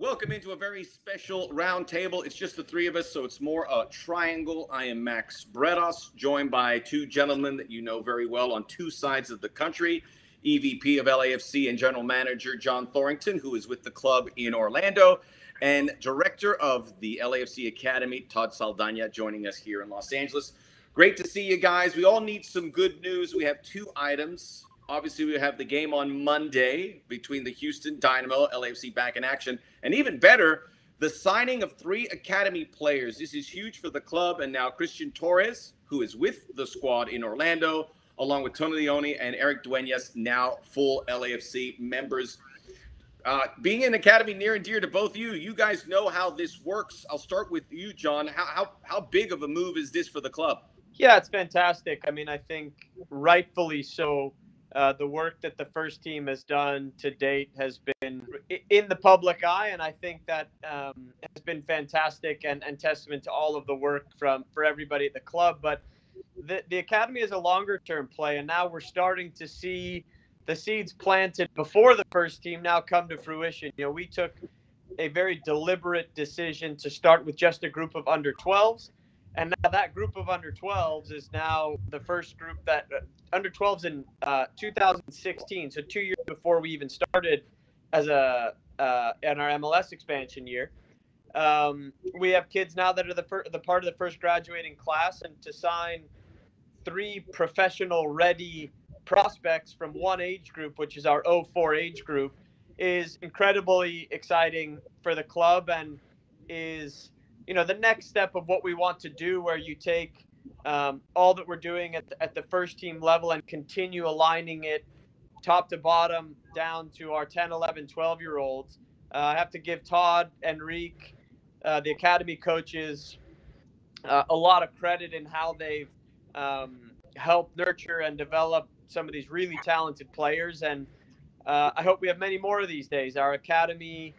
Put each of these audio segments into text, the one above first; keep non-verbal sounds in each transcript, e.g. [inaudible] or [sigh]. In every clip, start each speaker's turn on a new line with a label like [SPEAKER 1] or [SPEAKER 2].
[SPEAKER 1] Welcome into a very special roundtable. It's just the three of us, so it's more a triangle. I am Max Bretos, joined by two gentlemen that you know very well on two sides of the country. EVP of LAFC and General Manager John Thorrington, who is with the club in Orlando, and Director of the LAFC Academy, Todd Saldana, joining us here in Los Angeles. Great to see you guys. We all need some good news. We have two items. Obviously, we have the game on Monday between the Houston Dynamo, LAFC back in action, and even better, the signing of three academy players. This is huge for the club. And now Christian Torres, who is with the squad in Orlando, along with Tony Leone and Eric Duenas, now full LAFC members. Uh, being an academy near and dear to both you, you guys know how this works. I'll start with you, John. How, how, how big of a move is this for the club?
[SPEAKER 2] Yeah, it's fantastic. I mean, I think rightfully so. Uh, the work that the first team has done to date has been in the public eye, and I think that um, has been fantastic and, and testament to all of the work from for everybody at the club. But the, the academy is a longer term play, and now we're starting to see the seeds planted before the first team now come to fruition. You know, we took a very deliberate decision to start with just a group of under 12s. And now that group of under 12s is now the first group that under 12s in uh, 2016, so two years before we even started as a uh, in our MLS expansion year. Um, we have kids now that are the fir- the part of the first graduating class, and to sign three professional ready prospects from one age group, which is our 04 age group, is incredibly exciting for the club and is you know the next step of what we want to do where you take um, all that we're doing at the, at the first team level and continue aligning it top to bottom down to our 10 11 12 year olds uh, i have to give todd enrique uh, the academy coaches uh, a lot of credit in how they've um, helped nurture and develop some of these really talented players. And uh, i hope we have many more of these days. Our academy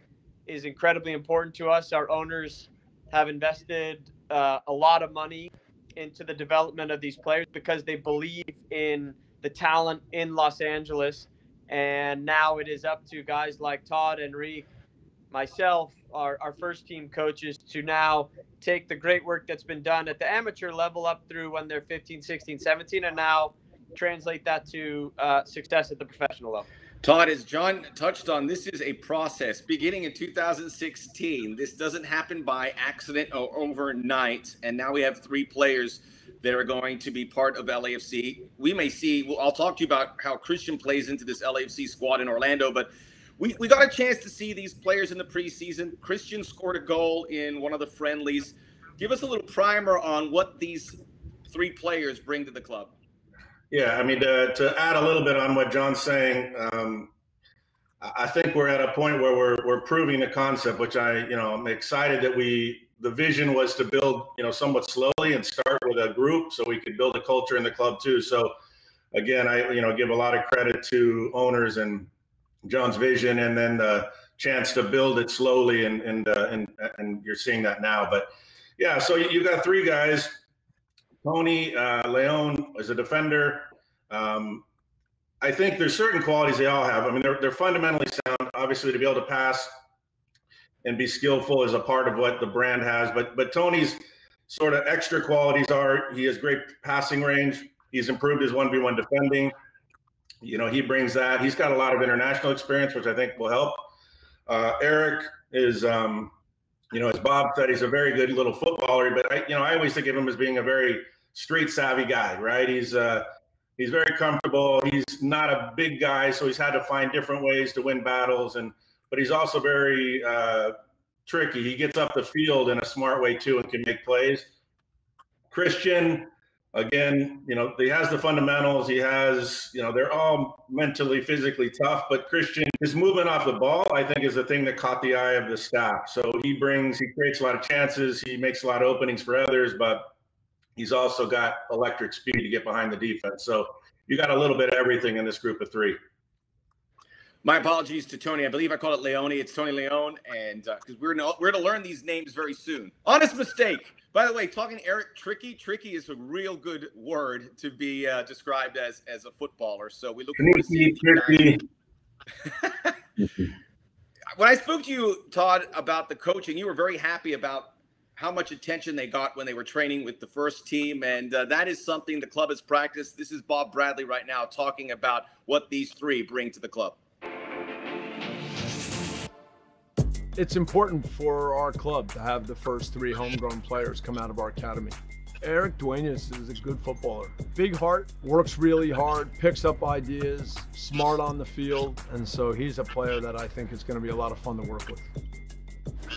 [SPEAKER 2] is incredibly important to us. Our owners have invested uh, a lot of money into the development of these players because they believe in the talent in Los Angeles. And now it is up to guys like Todd, Enrique, myself, our, our first team coaches to now take the great work that's been done at the amateur level up through when they're 15, 16, 17, and now translate that to uh, success at the professional level.
[SPEAKER 1] Todd, as John touched on, this is a process beginning in 2016. This doesn't happen by accident or overnight. And now we have three players that are going to be part of LAFC. We may see, well, I'll talk to you about how Christian plays into this LAFC squad in Orlando, but we, we got a chance to see these players in the preseason. Christian scored a goal in one of the friendlies. Give us a little primer on what these three players bring to the club.
[SPEAKER 3] Yeah, I mean, to, to add a little bit on what John's saying, um, I think we're at a point where we're we're proving the concept, which I, you know, I'm excited that we the vision was to build, you know, somewhat slowly and start with a group so we could build a culture in the club too. So again, I, you know, give a lot of credit to owners and John's vision and then the chance to build it slowly and and uh, and and you're seeing that now. But yeah, so you got three guys Tony uh, Leone is a defender. Um, I think there's certain qualities they all have. I mean, they're, they're fundamentally sound. Obviously, to be able to pass and be skillful is a part of what the brand has. But but Tony's sort of extra qualities are he has great passing range. He's improved his one v one defending. You know, he brings that. He's got a lot of international experience, which I think will help. Uh, Eric is um, you know, as Bob said, he's a very good little footballer. But I, you know, I always think of him as being a very street savvy guy, right? He's uh, he's very comfortable. He's not a big guy, so he's had to find different ways to win battles. And but he's also very uh, tricky. He gets up the field in a smart way too, and can make plays. Christian, again, you know, he has the fundamentals. He has, you know, they're all mentally, physically tough. But Christian, his movement off the ball, I think, is the thing that caught the eye of the staff. So he brings, he creates a lot of chances. He makes a lot of openings for others, but he's also got electric speed to get behind the defense. So you got a little bit of everything in this group of three.
[SPEAKER 1] My apologies to Tony. I believe I called it Leone. It's Tony Leone, and because uh, we're no, we're to learn these names very soon. Honest mistake. By the way, talking Eric Tricky, Tricky is a real good word to be uh, described as as a footballer. So we look forward to seeing Tricky. [laughs] when I spoke to you, Todd, about the coaching, you were very happy about how much attention they got when they were training with the first team. And uh, that is something the club has practiced. This is Bob Bradley right now talking about what these three bring to the club.
[SPEAKER 4] It's important for our club to have the first three homegrown players come out of our academy. Eric Duenas is a good footballer. Big heart, works really hard, picks up ideas, smart on the field, and so he's a player that I think is going to be a lot of fun to work with.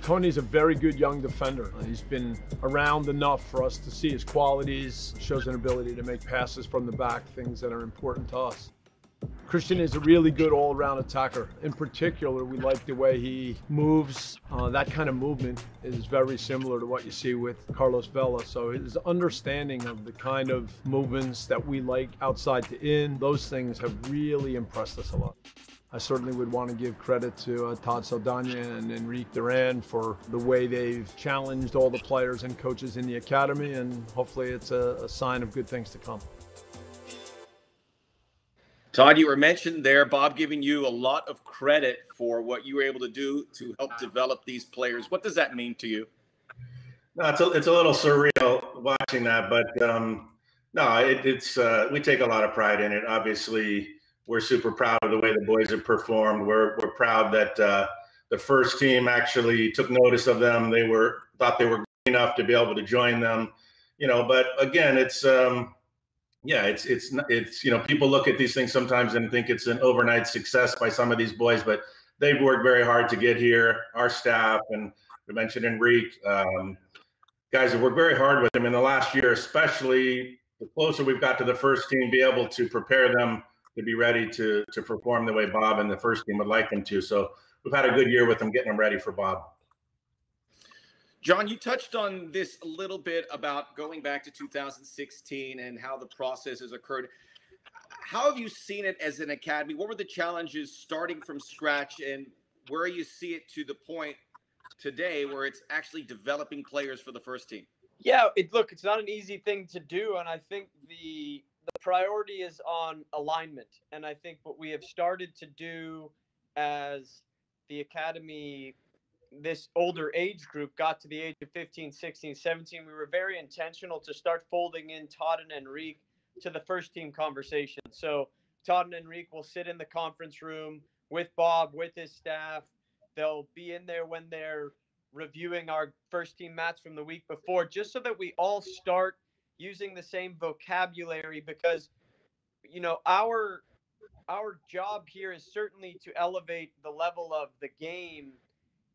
[SPEAKER 4] Tony's a very good young defender. He's been around enough for us to see his qualities, shows an ability to make passes from the back, things that are important to us. Christian is a really good all-around attacker. In particular, we like the way he moves. Uh, that kind of movement is very similar to what you see with Carlos Vela. So his understanding of the kind of movements that we like outside to in, those things have really impressed us a lot. I certainly would want to give credit to uh, Todd Saldana and Enrique Duran for the way they've challenged all the players and coaches in the academy, and hopefully it's a, a sign of good things to come.
[SPEAKER 1] Todd, you were mentioned there, Bob giving you a lot of credit for what you were able to do to help develop these players. What does that mean to you?
[SPEAKER 3] No, it's a, it's a little surreal watching that, but um, no, it, it's uh, we take a lot of pride in it. Obviously, we're super proud of the way the boys have performed. We're we're proud that uh, the first team actually took notice of them. They were thought they were good enough to be able to join them, you know. But again, it's um, yeah, it's it's it's you know people look at these things sometimes and think it's an overnight success by some of these boys, but they've worked very hard to get here. Our staff and we mentioned Enrique, um, guys have worked very hard with them in the last year, especially the closer we've got to the first team, be able to prepare them to be ready to to perform the way Bob and the first team would like them to. So we've had a good year with them getting them ready for Bob.
[SPEAKER 1] John, you touched on this a little bit about going back to 2016 and how the process has occurred. How have you seen it as an academy? What were the challenges starting from scratch, and where you see it to the point today where it's actually developing players for the first team?
[SPEAKER 2] Yeah, it look, it's not an easy thing to do, and I think the the priority is on alignment. And I think what we have started to do as the academy this older age group got to the age of 15, 16, 17, we were very intentional to start folding in Todd and Enrique to the first team conversation. So Todd and Enrique will sit in the conference room with Bob, with his staff. They'll be in there when they're reviewing our first team mats from the week before, just so that we all start using the same vocabulary because you know our our job here is certainly to elevate the level of the game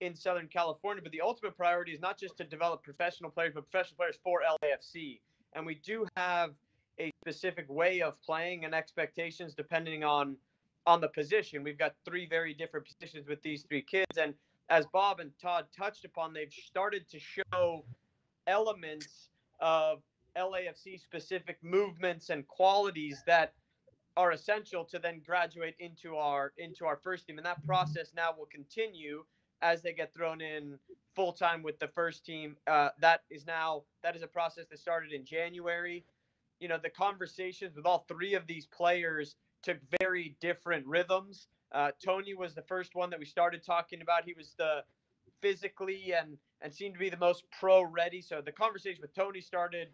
[SPEAKER 2] in Southern California, but the ultimate priority is not just to develop professional players, but professional players for LAFC. And we do have a specific way of playing and expectations depending on on the position. We've got three very different positions with these three kids, and as Bob and Todd touched upon, they've started to show elements of LAFC specific movements and qualities that are essential to then graduate into our into our first team and that process now will continue as they get thrown in full time with the first team. Uh, that is now that is a process that started in January. You know, the conversations with all three of these players took very different rhythms. Uh, Tony was the first one that we started talking about. He was the physically and and seemed to be the most pro ready. So the conversation with Tony started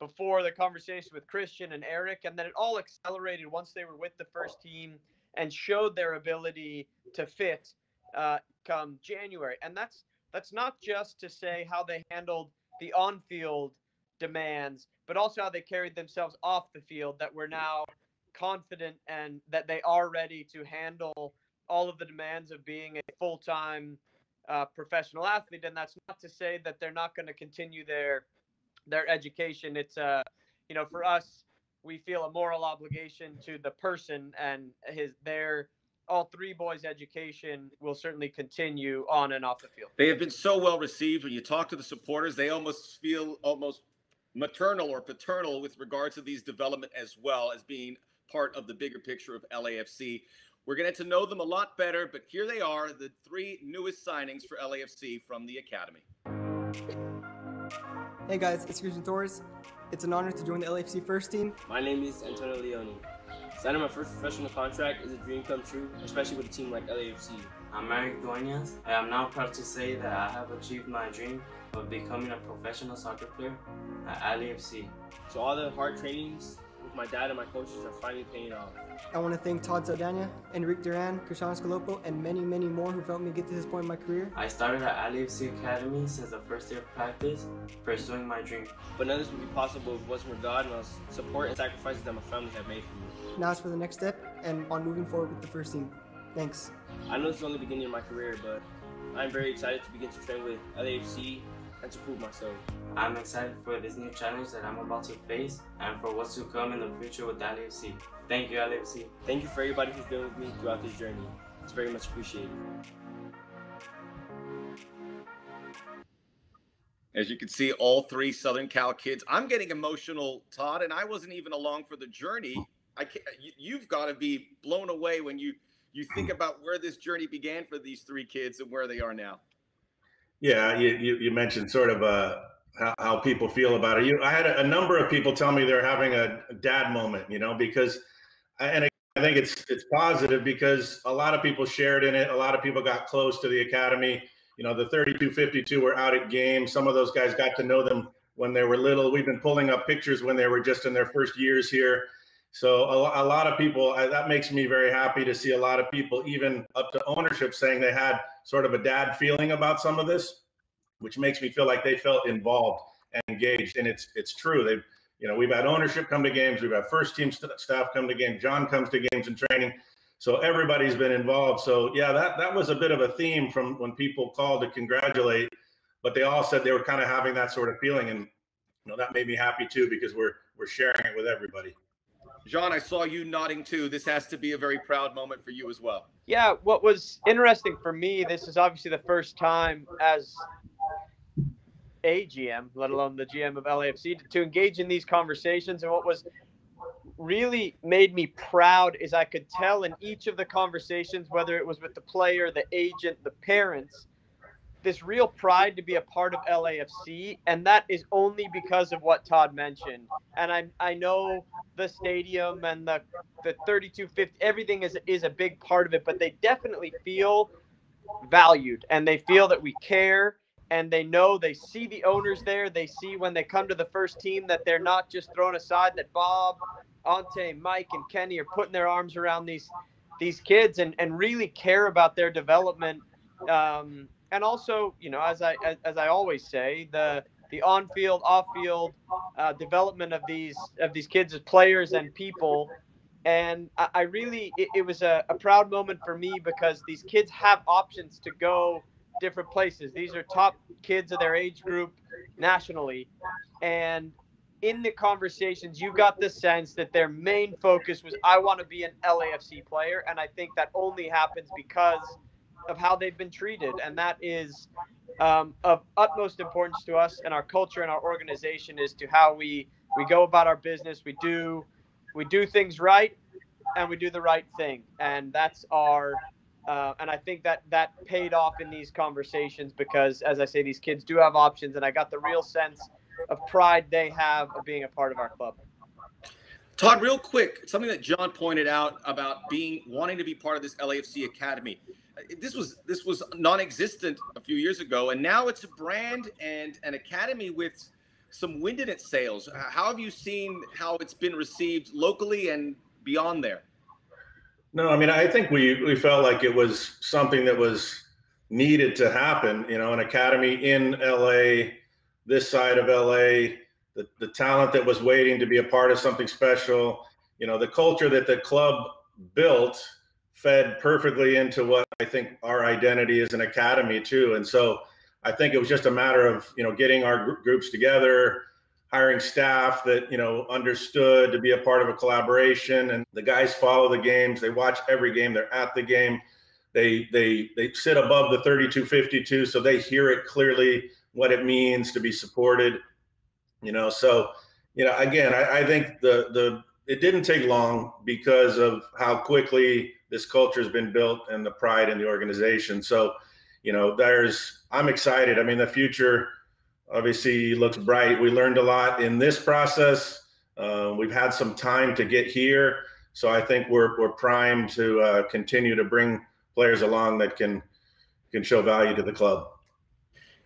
[SPEAKER 2] before the conversation with Christian and Eric, and then it all accelerated once they were with the first team and showed their ability to fit uh, come January. And that's that's not just to say how they handled the on-field demands, but also how they carried themselves off the field. That we're now confident and that they are ready to handle all of the demands of being a full-time uh, professional athlete. And that's not to say that they're not going to continue their their education. It's uh, you know, for us, we feel a moral obligation to the person and his their all three boys' education will certainly continue on and off the field.
[SPEAKER 1] They have been so well received. When you talk to the supporters, they almost feel almost maternal or paternal with regards to these development as well as being part of the bigger picture of LAFC. We're going to get to know them a lot better, but here they are, the three newest signings for LAFC from the academy.
[SPEAKER 5] Hey guys, it's Christian Torres. It's an honor to join the LAFC first team.
[SPEAKER 6] My name is Antonio Leone. Signing my first professional contract is a dream come true, especially with a team like LAFC. I'm Eric Duenas. I am now proud to say that I have achieved my dream of becoming a professional soccer player at LAFC.
[SPEAKER 7] So all the hard trainings with my dad and my coaches are finally paying off.
[SPEAKER 5] I want to thank Todd Saldana, Enrique Duran, Cristiano Scalopo, and many, many more who've helped me get to this point in my career.
[SPEAKER 6] I started at LAFC Academy since the first day of practice, pursuing my dream.
[SPEAKER 7] But none of this would be possible if it wasn't for God and the support and sacrifices that my family have made for me.
[SPEAKER 5] Now it's for the next step and on moving forward with the first team. Thanks.
[SPEAKER 7] I know this is only the beginning of my career, but I'm very excited to begin to train with LAFC and to prove myself.
[SPEAKER 6] I'm excited for this new challenge that I'm about to face and for what's to come in the future with LAFC. Thank you, LAFC.
[SPEAKER 7] Thank you for everybody who's been with me throughout this journey. It's very much appreciated.
[SPEAKER 1] As you can see, all three Southern Cal kids. I'm getting emotional, Todd, and I wasn't even along for the journey. I can't, you, have got to be blown away when you you think hmm. about where this journey began for these three kids and where they are now.
[SPEAKER 3] Yeah, you, you, you mentioned sort of uh, how, how, people feel about it. You, I had a, a, number of people tell me they're having a dad moment, you know, because, and I think it's it's positive because a lot of people shared in it. A lot of people got close to the academy you know, the 3252 were out at games. Some of those guys got to know them when they were little. We've been pulling up pictures when they were just in their first years here. So a, a lot of people, I, that makes me very happy to see a lot of people, even up to ownership, saying they had sort of a dad feeling about some of this, which makes me feel like they felt involved and engaged. And it's it's true. They've you know we've had ownership come to games, we've had first team st- staff come to games. John comes to games and training. So everybody's been involved. So yeah, that that was a bit of a theme from when people called to congratulate, but they all said they were kind of having that sort of feeling, and you know that made me happy too because we're we're sharing it with everybody.
[SPEAKER 1] John, I saw you nodding too. This has to be a very proud moment for you as well.
[SPEAKER 2] Yeah, what was interesting for me, this is obviously the first time as a GM, let alone the GM of LAFC, to, to engage in these conversations. And what was really made me proud is I could tell in each of the conversations, whether it was with the player, the agent, the parents, this real pride to be a part of LAFC, and that is only because of what Todd mentioned. And I I know the stadium and the the 3250, everything is is a big part of it, but they definitely feel valued and they feel that we care and they know they see the owners there. They see when they come to the first team that they're not just thrown aside. That Bob Ante, Mike, and Kenny are putting their arms around these these kids and, and really care about their development. Um, and also, you know, as I as, as I always say, the the on-field, off-field uh, development of these of these kids as players and people. And I, I really, it, it was a, a proud moment for me because these kids have options to go different places. These are top kids of their age group nationally, and in the conversations, you got the sense that their main focus was, I want to be an LAFC player. And I think that only happens because of how they've been treated. And that is um, of utmost importance to us and our culture and our organization is to how we, we go about our business. We do, we do things right and we do the right thing. And that's our, uh, and I think that that paid off in these conversations because, as I say, these kids do have options. And I got the real sense – of pride they have of being a part of our club.
[SPEAKER 1] Todd, real quick, something that John pointed out about being wanting to be part of this LAFC academy. This was this was non-existent a few years ago, and now it's a brand and an academy with some wind in its sails. How have you seen how it's been received locally and beyond there?
[SPEAKER 3] No, I mean I think we we felt like it was something that was needed to happen. You know, an academy in LA this side of LA, the, the talent that was waiting to be a part of something special, you know, the culture that the club built fed perfectly into what I think our identity is an academy too. And so I think it was just a matter of, you know, getting our gr- groups together, hiring staff that, you know, understood to be a part of a collaboration and the guys follow the games. They watch every game. They're at the game. They, they, they sit above the 3252. So they hear it clearly what it means to be supported. You know, so you know, again, I, I think the the it didn't take long because of how quickly this culture has been built and the pride in the organization. So, you know, there's I'm excited. I mean, the future obviously looks bright. We learned a lot in this process. Uh, we've had some time to get here, so I think we're we're primed to uh, continue to bring players along that can can show value to the club.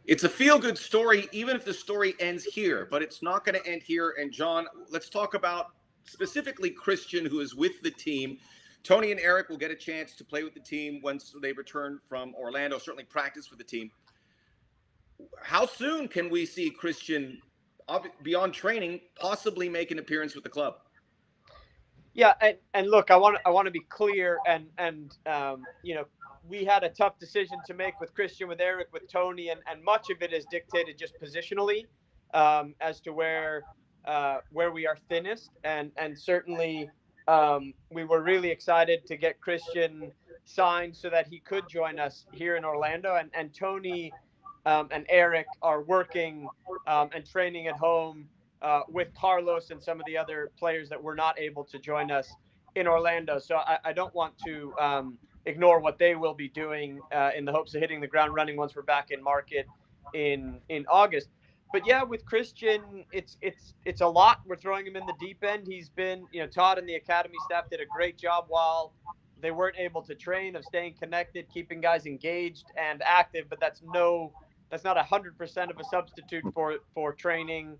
[SPEAKER 1] It's a feel good story, even if the story ends here, but it's not going to end here. And John, let's talk about specifically Christian, who is with the team. Tony and Eric will get a chance to play with the team once they return from Orlando, certainly practice with the team. How soon can we see Christian beyond training possibly make an appearance with the club?
[SPEAKER 2] Yeah, and, and look, I want I want to be clear, and and um, you know, we had a tough decision to make with Christian, with Eric, with Tony, and, and much of it is dictated just positionally um, as to where uh, where we are thinnest, and and certainly um, we were really excited to get Christian signed so that he could join us here in Orlando, and and Tony um, and Eric are working um, and training at home uh, with Carlos and some of the other players that were not able to join us in Orlando. So I, I don't want to um, ignore what they will be doing uh, in the hopes of hitting the ground running once we're back in market in in August. But yeah, with Christian, it's it's it's a lot. We're throwing him in the deep end. He's been, you know, Todd and the academy staff did a great job while they weren't able to train of staying connected, keeping guys engaged and active. But that's no, that's not hundred percent of a substitute for for training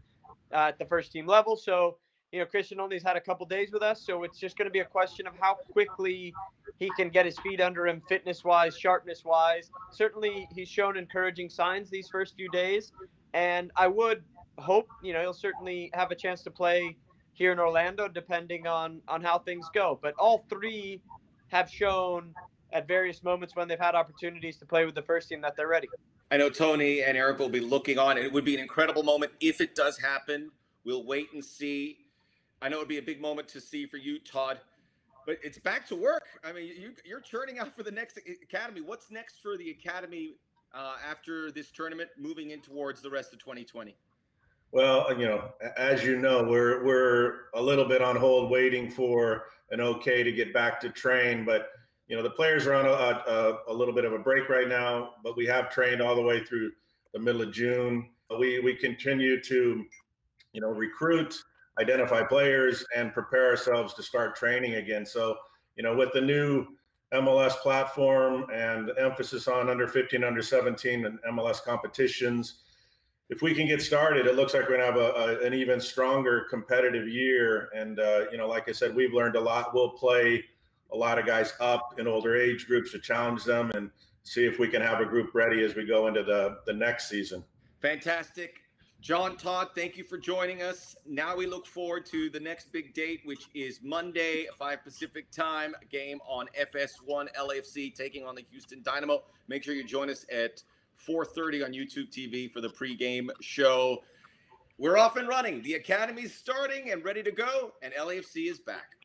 [SPEAKER 2] uh, at the first team level. So you know, Christian only's had a couple days with us, so it's just going to be a question of how quickly he can get his feet under him, fitness wise, sharpness wise. Certainly, he's shown encouraging signs these first few days, and I would hope, you know, he'll certainly have a chance to play here in Orlando, depending on on how things go. But all three have shown at various moments when they've had opportunities to play with the first team that they're ready.
[SPEAKER 1] I know Tony and Eric will be looking on. It would be an incredible moment if it does happen. We'll wait and see. I know it'd be a big moment to see for you, Todd. But it's back to work. I mean, you, are churning out for the next academy. What's next for the academy uh, after this tournament, moving in towards the rest of 2020?
[SPEAKER 3] Well, you know, as you know, we're we're a little bit on hold, waiting for an okay to get back to train. But you know, the players are on a, a, a little bit of a break right now. But we have trained all the way through the middle of June. We we continue to, you know, recruit identify players and prepare ourselves to start training again. So, you know, with the new MLS platform and emphasis on under 15, under 17 and MLS competitions, if we can get started, it looks like we're gonna have a, a an even stronger competitive year. And uh, you know, like I said, we've learned a lot. We'll play a lot of guys up in older age groups to challenge them and see if we can have a group ready as we go into the the next season.
[SPEAKER 1] Fantastic. John Todd, thank you for joining us. Now we look forward to the next big date, which is Monday, 5 Pacific time, game on FS1 LAFC taking on the Houston Dynamo. Make sure you join us at 4:30 on YouTube TV for the pregame show. We're off and running. The academy's starting and ready to go, and LAFC is back.